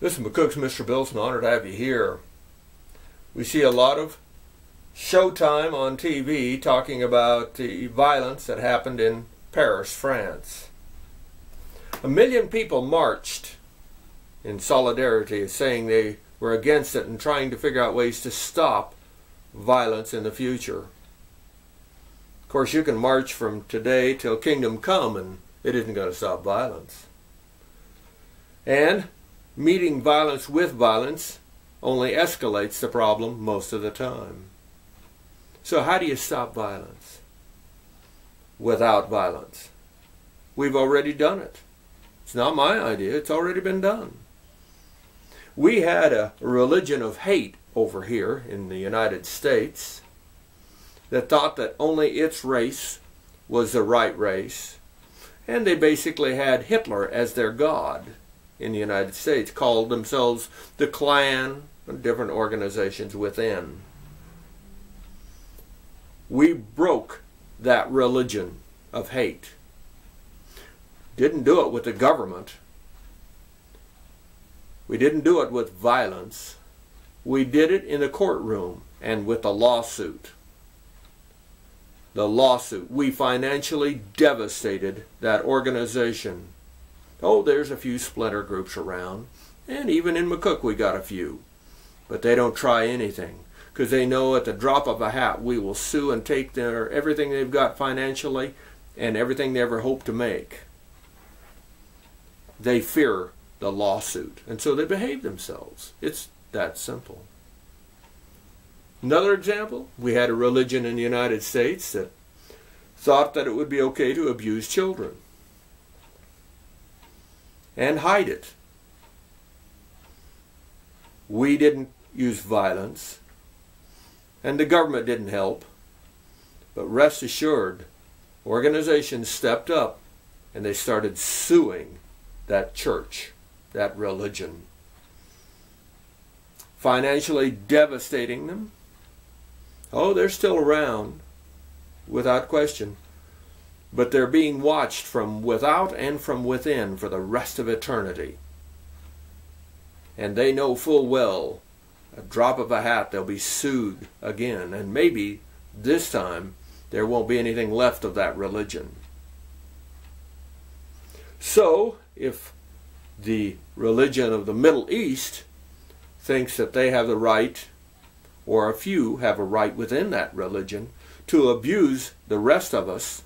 This is McCook's Mr. Bilson. Honored to have you here. We see a lot of showtime on TV talking about the violence that happened in Paris, France. A million people marched in solidarity, saying they were against it and trying to figure out ways to stop violence in the future. Of course, you can march from today till kingdom come, and it isn't going to stop violence. And meeting violence with violence only escalates the problem most of the time. So, how do you stop violence without violence? We've already done it. It's not my idea, it's already been done. We had a religion of hate over here in the United States that thought that only its race was the right race, and they basically had Hitler as their god in the United States called themselves the Klan and different organizations within. We broke that religion of hate. Didn't do it with the government. We didn't do it with violence. We did it in the courtroom and with a lawsuit. The lawsuit. We financially devastated that organization Oh, there's a few splinter groups around, and even in McCook we got a few. But they don't try anything because they know at the drop of a hat we will sue and take their everything they've got financially and everything they ever hope to make. They fear the lawsuit, and so they behave themselves. It's that simple. Another example, we had a religion in the United States that thought that it would be okay to abuse children and hide it. We didn't use violence, and the government didn't help. But rest assured, organizations stepped up and they started suing that church, that religion, financially devastating them. Oh, they're still around, without question but they're being watched from without and from within for the rest of eternity. And they know full well, a drop of a hat, they'll be sued again, and maybe this time there won't be anything left of that religion. So, if the religion of the Middle East thinks that they have the right, or a few have a right within that religion, to abuse the rest of us,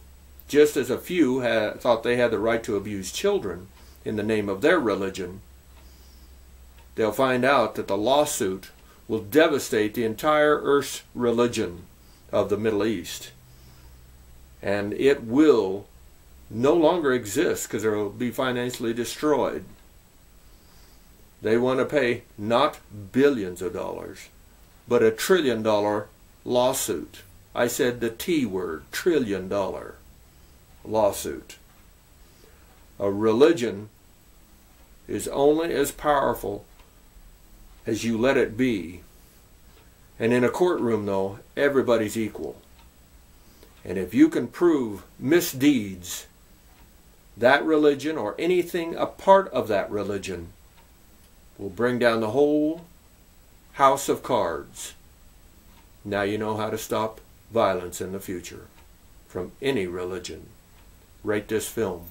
just as a few had, thought they had the right to abuse children in the name of their religion, they'll find out that the lawsuit will devastate the entire Earth's religion of the Middle East. And it will no longer exist because it will be financially destroyed. They want to pay not billions of dollars, but a trillion dollar lawsuit. I said the T word, trillion dollar lawsuit. A religion is only as powerful as you let it be. And in a courtroom, though, everybody's equal. And if you can prove misdeeds, that religion or anything a part of that religion will bring down the whole house of cards. Now you know how to stop violence in the future from any religion rate this film.